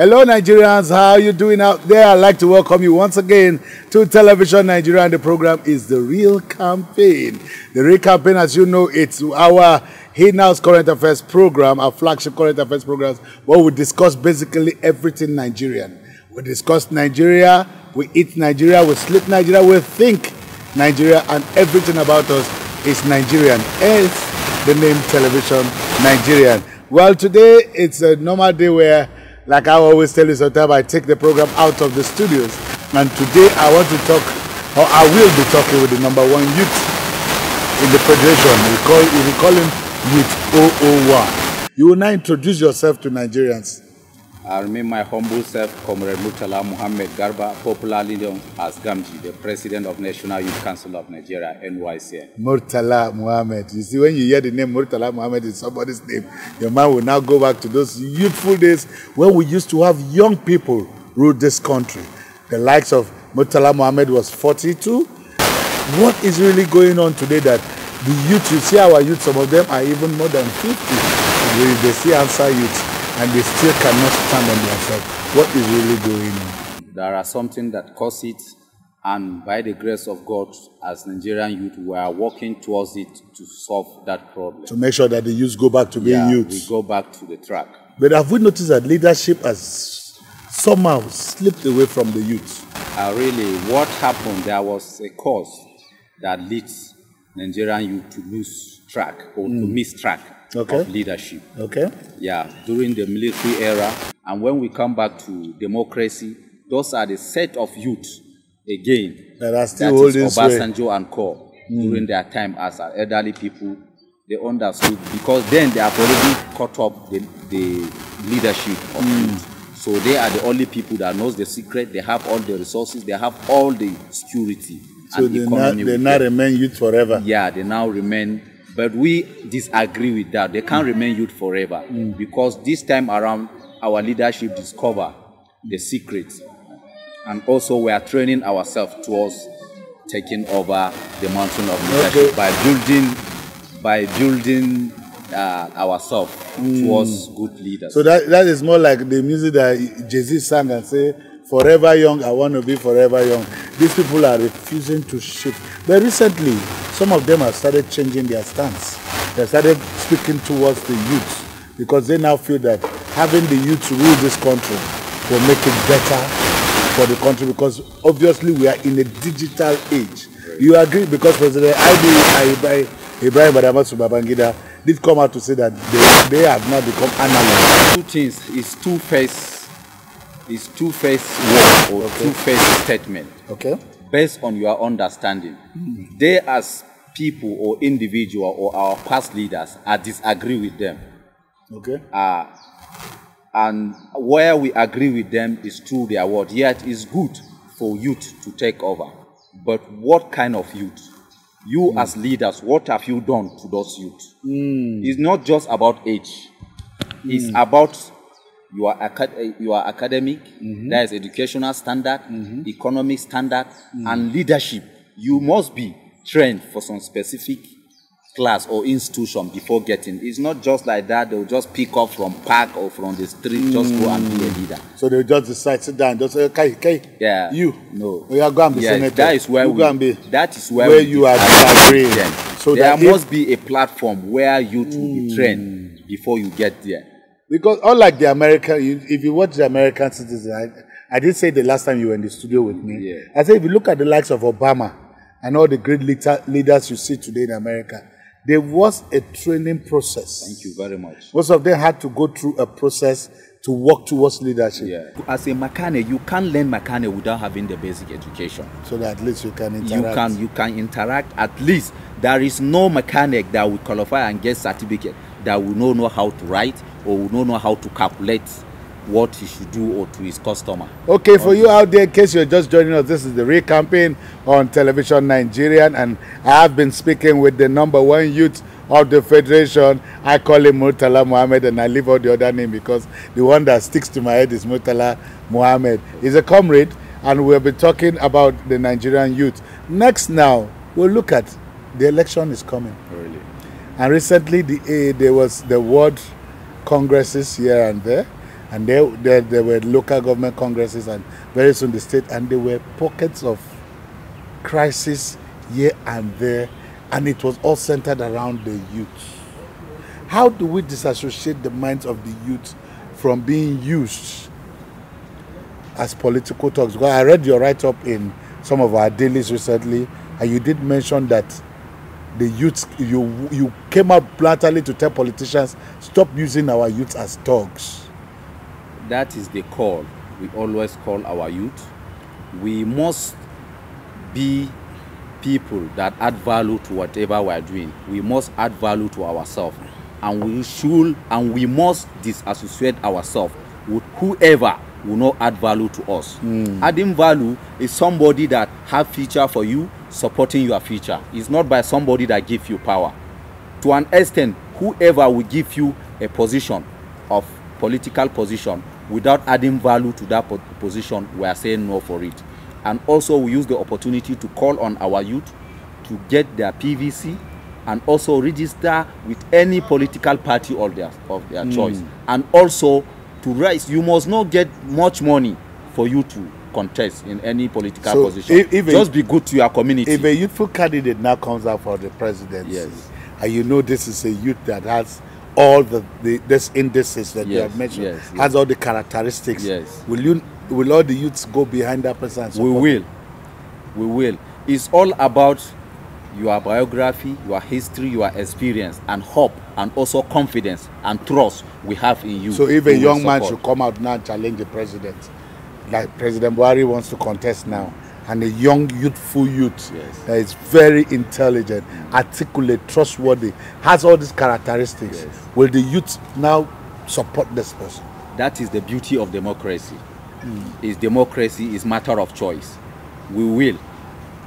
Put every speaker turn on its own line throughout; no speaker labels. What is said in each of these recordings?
Hello, Nigerians. How are you doing out there? I'd like to welcome you once again to Television Nigeria. And the program is The Real Campaign. The Real Campaign, as you know, it's our Hidden House Current Affairs program, our flagship current affairs programs, where we discuss basically everything Nigerian. We discuss Nigeria, we eat Nigeria, we sleep Nigeria, we think Nigeria, and everything about us is Nigerian. Hence the name Television Nigerian. Well, today it's a normal day where like I always tell you sometimes, I take the program out of the studios. And today I want to talk, or I will be talking with the number one youth in the Federation. We call, we call him Youth 001. You will now introduce yourself to Nigerians.
I remain my humble self, Comrade Murtala Muhammad Garba, popularly known as Gamji, the President of National Youth Council of Nigeria, NYC.
Murtala Muhammad. You see, when you hear the name Murtala Muhammad in somebody's name, your mind will now go back to those youthful days when we used to have young people rule this country. The likes of Murtala Muhammad was 42. What is really going on today that the youth, you see our youth, some of them are even more than 50. They see answer youth and they still cannot stand on themselves. What is really going on?
There are something that cause it, and by the grace of God, as Nigerian youth, we are working towards it to solve that problem.
To make sure that the youth go back to being
yeah,
youth.
we go back to the track.
But have we noticed that leadership has somehow slipped away from the youth?
Uh, really, what happened, there was a cause that leads Nigerian youth to lose track or to miss track
Okay.
of leadership.
Okay?
Yeah, during the military era. And when we come back to democracy, those are the set of youth again.
That are
That
still holding
is. Obasanjo and Co. During hmm. their time as elderly people, they understood because then they have already caught up the, the leadership of hmm. youth. So they are the only people that knows the secret. They have all the resources. They have all the security
So they now, they now remain youth forever.
Yeah, they now remain, but we disagree with that. They can't remain youth forever because this time around, our leadership discover the secret, and also we are training ourselves towards taking over the mountain of leadership
Okay.
by building, by building uh, ourselves towards good leaders.
So that, that is more like the music that Jay Z sang and say, Forever young, I want to be forever young. These people are refusing to shift. But recently, some of them have started changing their stance. They started speaking towards the youth because they now feel that having the youth rule this country will make it better for the country because obviously we are in a digital age. You agree because President IB Ibrahim Ibrahim Badamasu Babangida did come out to say that they, they have now become analog.
two things is two-faced, is two-faced word or two-faced statement.
Okay?
based on your understanding. They, as people or individual or our past leaders, I disagree with them.
Okay.
Uh, And where we agree with them is through their word. Yet it's good for youth to take over. But what kind of youth? You hmm. as leaders, what have you done to those youth? Hmm. It's not just about age. It's hmm. about your, acad- eh, your academic, mm-hmm. that is educational standard, mm-hmm. economic standard, mm. and leadership. You must be trained for some specific class or institution before getting. It's not just like that. They'll just pick up from park or from the street, just go and be a mm. leader.
So they just decide, sit down, just say, okay, okay.
Yeah.
You.
No.
We are going to be
Yeah,
senator.
that is where
you
we,
go be.
that is where,
where you are disagreeing. So
there must be a platform where youth will be trained mm. before you get there.
Because unlike the American, you- if you watch the American citizen, I, I did say the last time you were in the studio with me.
Yeah.
I said if you look at the likes of Obama and all the great leader, leaders you see today in America, there was a training process.
Thank you very much.
Most of them had to go through a process to work towards leadership.
Yeah. As a mechanic, you can't learn mechanic without having the basic education.
So that at least you can interact.
You can you can interact at least. There is no mechanic that will qualify and get certificate that will not know how to write or will not know how to calculate what he should do or to his customer.
Okay, for you out there, in case you're just joining us, this is the Real Campaign on Television Nigerian, and I have been speaking with the number one youth of the Federation. I call him Murtala Mohammed, and I leave out the other name because the one that sticks to my head is Murtala Mohammed. He's a comrade, and we'll be talking about the Nigerian youth. Next, now, we'll look at the election is coming.
Really.
And recently, the, uh, there was the world congresses here and there. and there, there, there were local government congresses and very soon the state, and there were pockets of crisis here and there, and it was all centered around the youth. How do we disassociate the minds of the youth from being used as political talks? Because I read your write up in some of our dailies recently, and you did mention that the youth you you came out bluntly to tell politicians stop using our youth as dogs.
That is the call we always call our youth. We must be people that add value to whatever we are doing. We must add value to ourselves, and we should and we must disassociate ourselves with whoever will not add value to us. Mm. Adding value is somebody that have future for you, supporting your future. It's not by somebody that give you power. To an extent, whoever will give you a position of political position without adding value to that position, we are saying no for it. And also we use the opportunity to call on our youth to get their PVC and also register with any political party of their, of their mm. choice. And also to rise, you must not get much money for you to contest in any political so position. If, if Just a, be good to your community.
If a youthful candidate now comes out for the presidency,
yes.
and you know this is a youth that has all the, the this indices that yes, you have mentioned, yes, has all the characteristics,
yes.
will you will all the youths go behind that person?
We will. We will. It's all about your biography, your history, your experience, and hope, and also confidence and trust we have in you.
So if a young man should come out now and challenge the president, like President Buhari wants to contest now, and a young, youthful youth
yes.
that is very intelligent, articulate, trustworthy, has all these characteristics, yes. will the youth now support this person?
That is the beauty of democracy. Mm. Is democracy is matter of choice. We will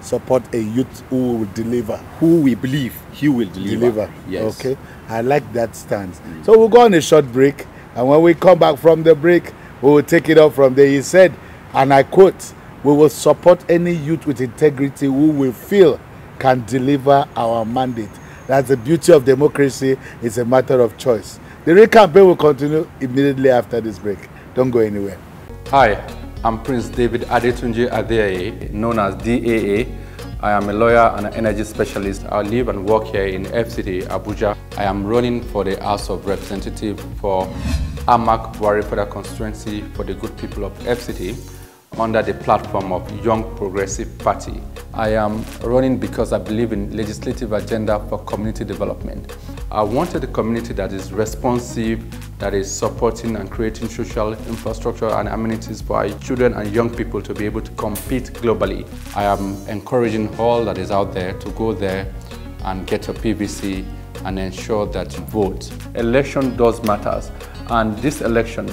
support a youth who will deliver.
Who we believe he will deliver.
Deliver. Yes. Okay. I like that stance. Mm. So we'll go on a short break, and when we come back from the break, we will take it up from there. He said, and I quote, we will support any youth with integrity who we feel can deliver our mandate. That's the beauty of democracy. It's a matter of choice. The real campaign will continue immediately after this break. Don't go anywhere.
Hi, I'm Prince David Adetunji Adeye, known as DAA. I am a lawyer and an energy specialist. I live and work here in FCT, Abuja. I am running for the House of Representatives for AMAC Bwari Federal Constituency for the good people of FCT under the platform of Young Progressive Party. I am running because I believe in legislative agenda for community development. I wanted a community that is responsive, that is supporting and creating social infrastructure and amenities for our children and young people to be able to compete globally. I am encouraging all that is out there to go there and get a PVC and ensure that you vote. Election does matters and this election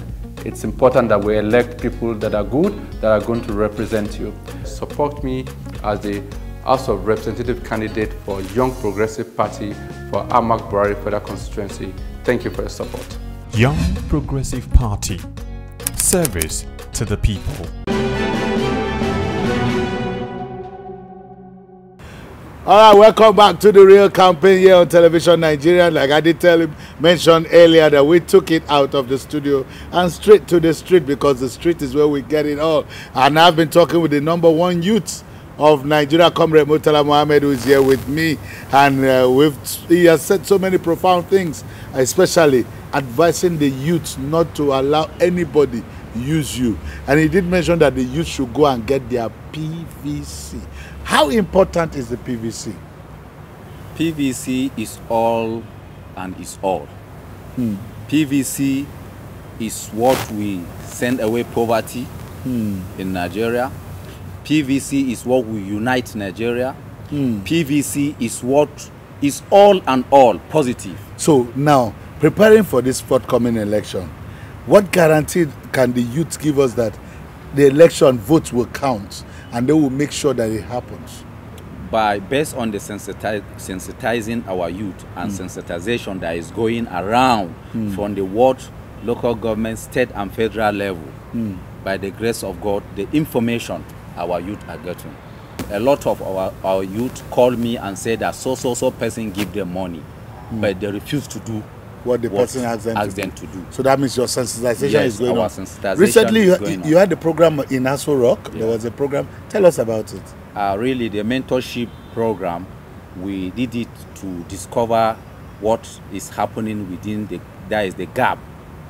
it's important that we elect people that are good, that are going to represent you. Support me as the House of Representative candidate for Young Progressive Party for AMAC Bwari Federal Constituency. Thank you for your support.
Young Progressive Party. Service to the people.
All right, welcome back to the real campaign here on television Nigeria. Like I did tell him, mentioned earlier that we took it out of the studio and straight to the street because the street is where we get it all. And I've been talking with the number one youth of Nigeria, Comrade Mutala Mohammed, who is here with me. And uh, we've, he has said so many profound things, especially advising the youth not to allow anybody use you. And he did mention that the youth should go and get their PVC. How important is the PVC?
PVC is all and is all. Hmm. PVC is what we send away poverty hmm. in Nigeria. PVC is what we unite Nigeria. Hmm. PVC is what is all and all positive.
So now, preparing for this forthcoming election, what guarantee can the youth give us that the election votes will count and they will make sure that it happens?
By based on the sensitize, sensitizing our youth and mm. sensitization that is going around mm. from the world, local government, state and federal level, mm. by the grace of God, the information our youth are getting. A lot of our, our youth call me and say that so so so person give them money, mm. but they refuse to do
what the
what
person asks them,
asks
to,
them
do.
to do.
So that means your sensitization
Yes,
is going
our
on.
sensitization
Recently, you,
going
you
on.
had the program in Aso Rock. There was a program. Tell us about it.
uh, really the mentorship program we did it to discover what is happening within the that is the gap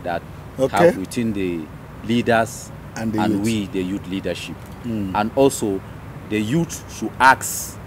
that
Okay.
have within the leaders
And the youth.
we the youth leadership and also the youth should ask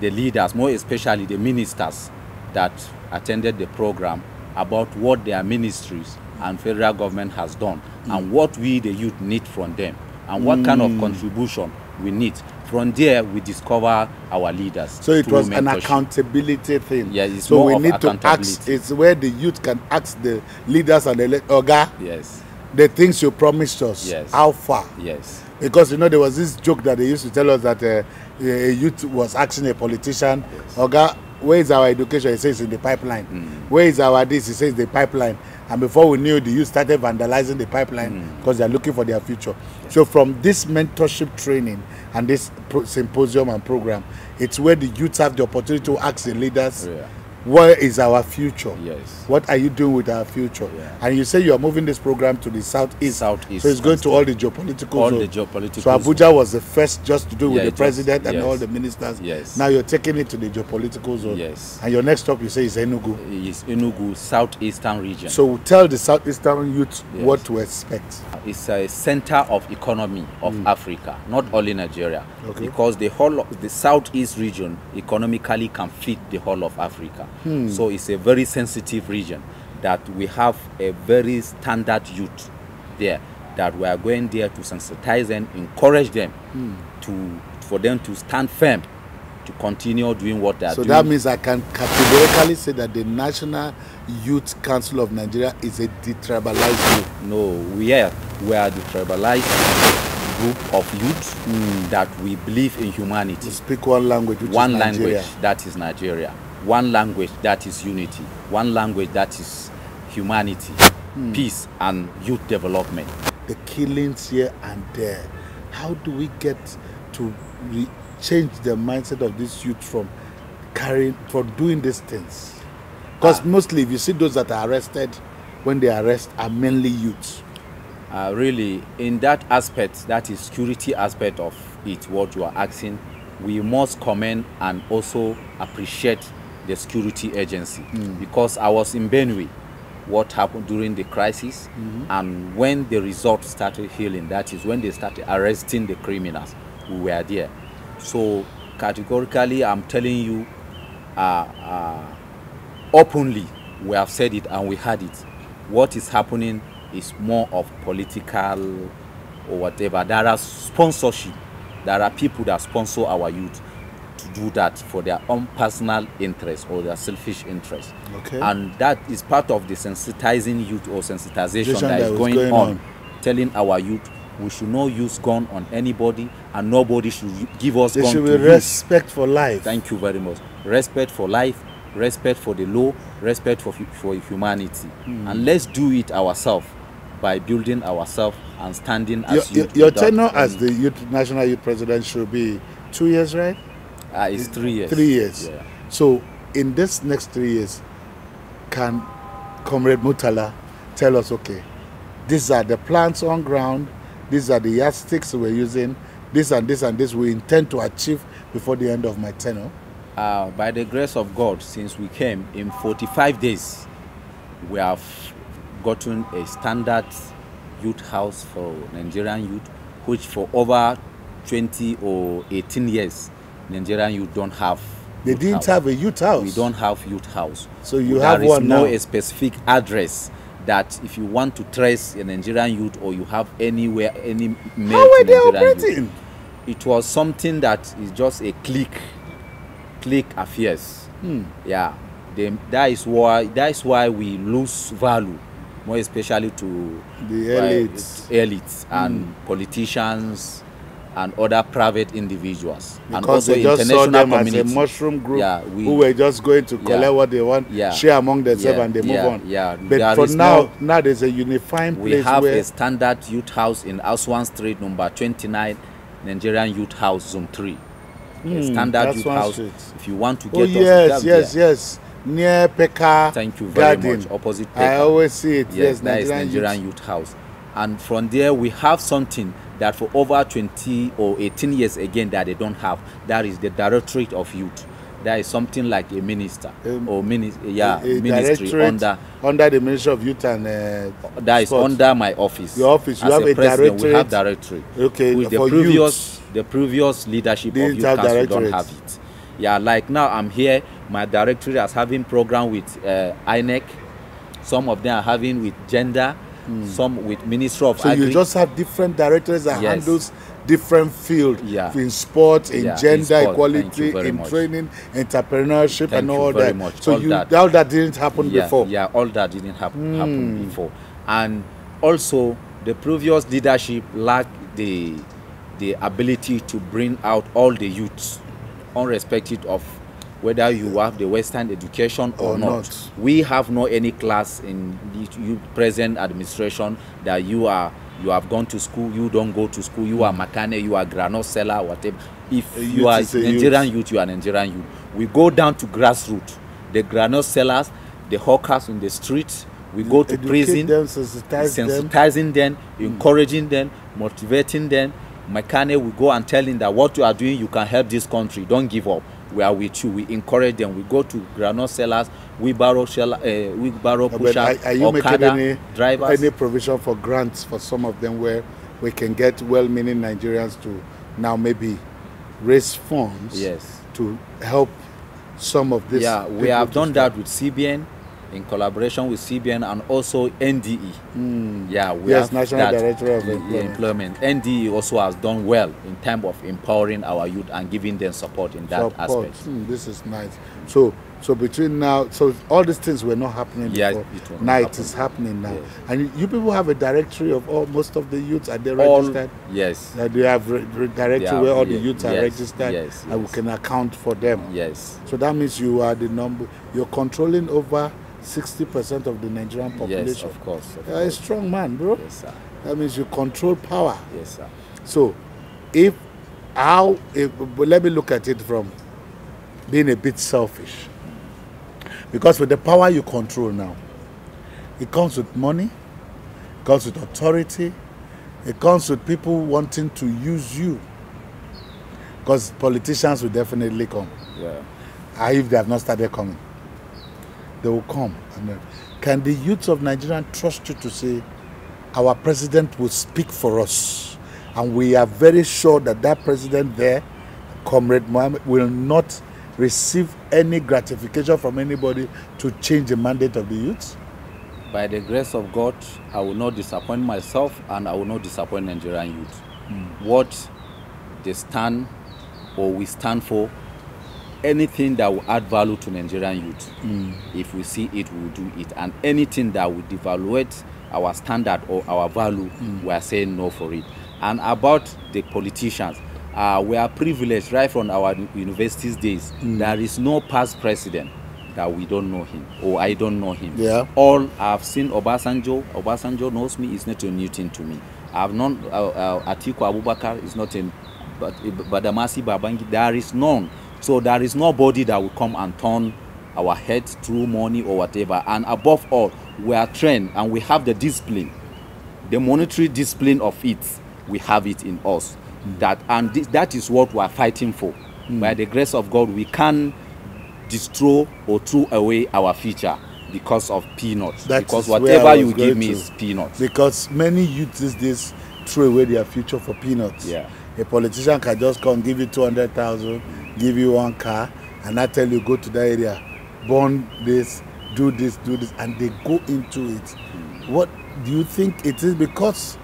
the leaders more especially the ministers that attended the program about what their ministries and federal government has done and what we the youth need from them and what kind of contribution we need from there we discover our leaders
So it was an
mentorship.
accountability thing.
Yeah, it's
so
more
we
of
need to ask. It's where the youth can ask the leaders and the Oga
yes
the things you promised us.
Yes.
How far?
yes
Because you know there was this joke that they used to tell us that uh, a youth was asking a politician, Oga, where is our education? He says in the pipeline. Where is our this? He says the pipeline. And before we knew, the youth started vandalizing the pipeline because they are looking for their future. So from this mentorship training and this symposium and program, it's where the youth have the opportunity to ask the leaders,
Yeah.
Where is our future?
Yes.
What are you doing with our future?
Yeah.
And you say you are moving this program to the southeast.
Southeast.
So it's going to all the geopolitical
all
zone.
the geopolitical
So Abuja was the first just to do with
Yeah,
the
it was-
president and
yes.
all the ministers.
Yes.
Now you're taking it to the geopolitical zone.
Yes.
And your next stop you say is Enugu.
is Enugu southeastern region
So tell the southeastern youth
Yes.
what to expect.
It's a center of economy of Africa, not only Nigeria,
Mm. Okay.
because the whole of the southeast region economically can feed the whole of Africa.
Hmm.
So it's a very sensitive region that we have a very standard youth there that we are going there to sensitize them, encourage them
Hmm.
to for them to stand firm to continue doing what they are
So
doing.
So that means I can categorically say that the National Youth Council of Nigeria is a detribalized group.
No, we are we are the tribalized group of youth
Hmm.
that we believe in humanity.
To speak one language, which
One
is Nigeria.
language that is Nigeria. One language that is unity. One language that is humanity,
Hmm.
peace, and youth development.
the killings here and there. How do we get to re- change the mindset of this youth from carrying, from doing these things? Because mostly, if you see those that are arrested, when they arrest, are mainly youths.
Uh, really, in that aspect, that is security aspect of it, what you are asking, we must commend and also appreciate the security agency because I was in Benue, what happened during the crisis, and when the results started healing, that is when they started arresting the criminals, we were there. So categorically, I'm telling you, uh, uh, openly we have said it and we had it what is happening is more of political or whatever there are sponsorship there are people that sponsor our youth to do that for their own personal interest or their selfish interest
Okay.
and that is part of the sensitizing youth or sensitization that
that
is going,
going
on,
on.
telling our youth we should not use gun on anybody and nobody should give us
There
gun
should
to
be
use.
respect for life.
Thank you very much. Respect for life, respect for the law, respect for, for humanity.
Hmm.
And let's do it ourselves by building ourselves and standing as
your,
youth
your tenure as the youth, national youth president should be two years, right?
Ah, it's three years.
Three years.
Yeah.
So, in this next three years, can Comrade Mutala tell us, okay, these are the plans on ground, these are the yardsticks we're using, this and this and this we intend to achieve before the end of my tenure?
Uh, by the grace of God, since we came in 45 days, we have gotten a standard youth house for Nigerian youth, which for over 20 or 18 years, Nigerian youth don't have.
They didn't
house.
have a youth house.
We don't have youth house.
So you
There
have one
no
now.
a specific address that if you want to trace a Nigerian youth or you have anywhere any mail
How were they
Nigerian youth,
operating?
it was something that is just a click click affairs
Hmm.
yeah they, that is why that is why we lose value more especially to
The
uh,
elites.
elites and politicians and other private individuals and
Because
also
they just saw them as a
community
mushroom group
Yeah, we-
who were just going to collect
Yeah.
what they want,
Yeah.
share among themselves,
Yeah,
and they
yeah,
move on.
yeah.
But
There
for now,
no-
now there's a unifying
we
place
have
where
a standard youth house in Aswan Street, number 29, Nigerian Youth House, Zone 3. A
Hmm,
standard youth house.
Street.
If you want to get
Oh
us,
yes, yes,
there.
yes. near Pekka
Thank you very
Garden.
much. Opposite
I
Pekka.
always see it.
Yes,
Yes,
that is
Nigerian,
Nigerian
youth.
Youth House. And from there, we have something that for over 20 or 18 years again that they don't have. That is the Directorate of Youth. That is something like a minister
Um,
or minis- yeah,
A- a
ministry
directorate
under
under the Ministry of Youth and uh,
that is
Sports.
under my office.
Your office, you
As
have a
president, We have
directorate?
directory.
Okay,
With the
for
previous,
youths.
the previous leadership
Didn't
of youth council don't have it. Yeah, like now I'm here. My directory is having program with uh, INEC. Some of them are having with gender. Some with Ministry of.
So
Agri.
you just have different directors that
Yes.
handles different field
Yeah.
in sports, in
Yeah, in
gender
sport.
Equality, in
much.
training, entrepreneurship,
Thank
and all that.
much.
So
All
you
that.
all that didn't happen
yeah,
before.
Yeah, all that didn't happen,
Hmm.
happen before. And also, the previous leadership lacked the the ability to bring out all the youths, irrespective of whether you have the Western education or,
Or
not.
not.
We have no any class in the present administration that you are you have gone to school, you don't go to school, you are mechanic, you are granite seller, whatever. If
A
you are Nigerian
youth.
youth, you are Nigerian youth. We go down to grassroots, the granite sellers, the hawkers in the streets. We go to prison,
them, sensitize them.
sensitizing them, encouraging them, motivating them. Mechanic, we go and tell them that what you are doing, you can help this country. Don't give up. We are with you. We encourage them. We go to granite sellers, wheelbarrow seller, uh, wheelbarrow
But
pushers,
are, are you making
Okada
any
drivers.
any provision for grants for some of them where we can get well-meaning Nigerians to now maybe raise funds
Yes.
to help some of this?
yeah, we have done that with CBN in collaboration with CBN and also NDE. Yeah, we.
Yes,
have
National
that
Directorate of Employment.
employment. NDE also has done well in terms of empowering our youth and giving them support in that
support.
aspect.
Hmm, this is nice. So, so between now, so all these things were not happening
Yeah,
before.
it
now
not
it is
happening.
now.
Yes.
And you people have a directory of all most of the youths. Are they
All
registered?
yes,
Uh, do you have re- re- directory where all the youths are registered
yes,
and we can account for them?
yes,
So that means you are the number. You're controlling over sixty percent of the Nigerian population.
yes, of course. Of
You're a strong man, bro.
Yes, sir.
That means you control power.
Yes, sir.
So, if how, if, let me look at it from being a bit selfish. Because with the power you control now, it comes with money, it comes with authority, it comes with people wanting to use you. Because politicians will definitely come.
Yeah.
Ah, if they have not started coming, they will come. And then, can the youth of Nigeria trust you to say, our president will speak for us, and we are very sure that that president there, Comrade Mohammed, will not receive any gratification from anybody to change the mandate of the youth?
By the grace of God, I will not disappoint myself and I will not disappoint Nigerian youth.
Hmm.
What they stand or we stand for, anything that will add value to Nigerian youth,
Hmm.
if we see it, we will do it. And anything that will devaluate our standard or our value,
Hmm.
we are saying no for it. And about the politicians, uh, we are privileged right from our universities days.
Hmm.
There is no past president that we don't know him or I don't know him.
Yeah.
All I've seen Obasanjo. Obasanjo knows me. It's not a new thing to me. I've known uh, uh, Atiku Abubakar. it's not a but Badamasi Babangi. There is none. So there is nobody that will come and turn our head through money or whatever. And above all, we are trained and we have the discipline, the monetary discipline of it. We have it in us. That and this, that is what we are fighting for. By the grace of God, we can destroy or throw away our future because of peanuts.
That
because whatever you give me
to.
is peanuts.
Because many youths these days throw away their future for peanuts.
Yeah.
A politician can just come, give you 200,000, give you one car, and I tell you, go to that area, burn this, do this, do this, and they go into it. What do you think it is because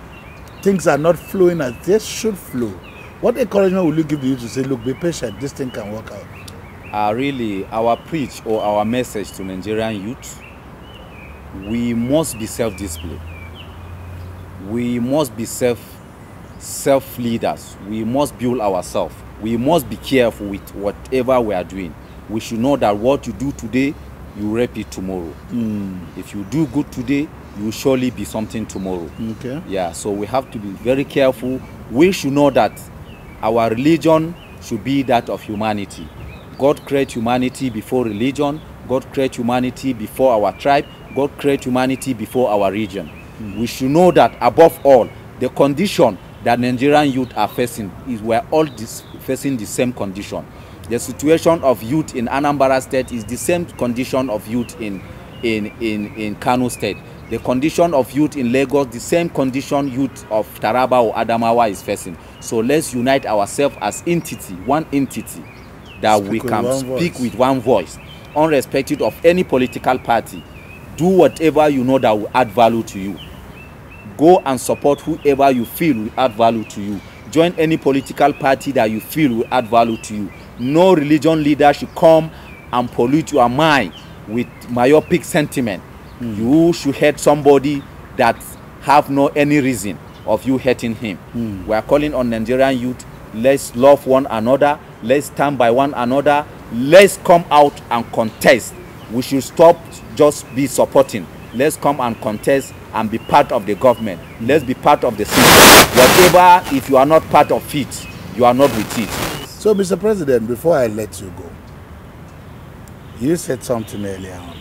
things are not flowing as they should flow? What encouragement will you give youth to say, look, be patient, this thing can work out?
uh, really our preach or our message to Nigerian youth, we must be self-disciplined. We must be self self leaders. We must build ourselves. We must be careful with whatever we are doing. We should know that what you do today, you reap it tomorrow. If you do good today, you will surely be something tomorrow.
Okay.
Yeah, so we have to be very careful. We should know that our religion should be that of humanity. God created humanity before religion. God created humanity before our tribe. God created humanity before our region. We should know that above all, the condition that Nigerian youth are facing is we're all dis- facing the same condition. The situation of youth in Anambra State is the same condition of youth in in in in Kano State. The condition of youth in Lagos, the same condition youth of Taraba or Adamawa is facing. So let's unite ourselves as entity, one entity, that
Speak
we can speak
voice.
with one voice, unrespected of any political party. Do whatever you know that will add value to you. Go and support whoever you feel will add value to you. Join any political party that you feel will add value to you. No religion leader should come and pollute your mind with myopic sentiment. You should hate somebody that have no any reason of you hating him. We are calling on Nigerian youth. Let's love one another. Let's stand by one another. Let's come out and contest. We should stop just be supporting. Let's come and contest and be part of the government. Let's be part of the system. Whatever, if you are not part of it, you are not with it.
So, Mr. President, before I let you go, you said something earlier on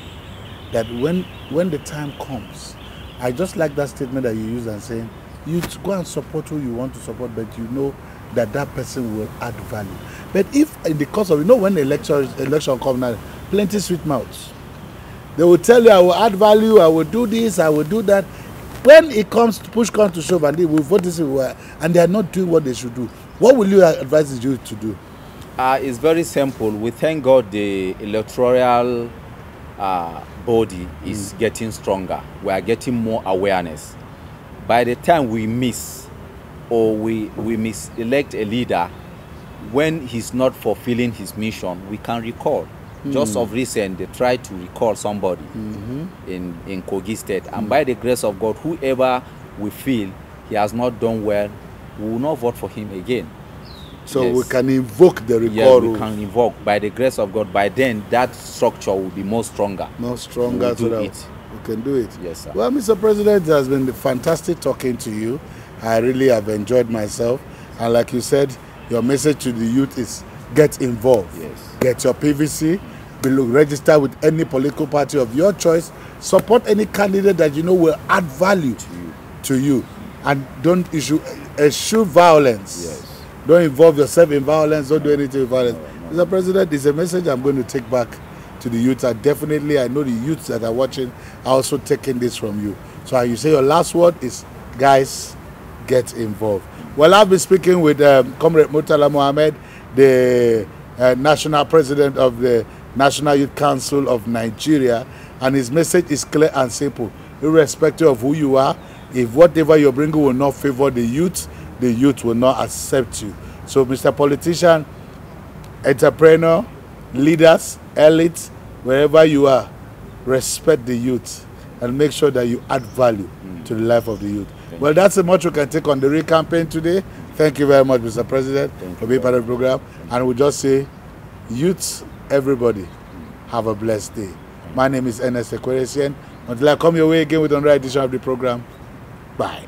that when when the time comes, I just like that statement that you used and saying you go and support who you want to support, but you know that that person will add value. But if in the course of you know when the election election comes now, plenty sweet mouths. They will tell you I will add value, I will do this, I will do that. When it comes to push comes to shove and they will vote this way, and they are not doing what they should do, what will you advise you to do?
Uh, it's very simple. We thank God the electoral uh, body is getting stronger. We are getting more awareness. By the time we miss or we, we miselect a leader, when he's not fulfilling his mission, we can recall. Just hmm. of recent, they tried to recall somebody mm-hmm. in, in Kogi State. And by the grace of God, whoever we feel he has not done well, we will not vote for him again.
So
Yes.
we can invoke the
Yes,
recall
we can invoke by the grace of God. By then, that structure will be more stronger.
more stronger
We'll
so
do
that
it.
we can do it.
Yes, sir.
Well, Mr. President, it has been fantastic talking to you. I really have enjoyed myself. And like you said, your message to the youth is get involved.
Yes.
Get your PVC, be register with any political party of your choice, support any candidate that you know will add value to you. To you. And don't issue eschew violence.
Yes.
Don't involve yourself in violence. Don't do anything with violence. Mr. President, it's a message I'm going to take back to the youth. And definitely, I know the youths that are watching are also taking this from you. So, you say your last word is, guys, get involved. Well, I've been speaking with um, Comrade Murtala Mohammed, the uh, national president of the National Youth Council of Nigeria, and his message is clear and simple. Irrespective of who you are, if whatever you're bringing will not favor the youth, the youth will not accept you. So, Mr. Politician, entrepreneur, leaders, elites, wherever you are, respect the youth and make sure that you add value to the life of the youth. well, that's as much we can take on the RE campaign today. Thank you very much, Mr. President, for being part of the program. And we just say, youths, everybody, have a blessed day. My name is Ernest Equeresian. Until I come your way again with another edition of the program, bye.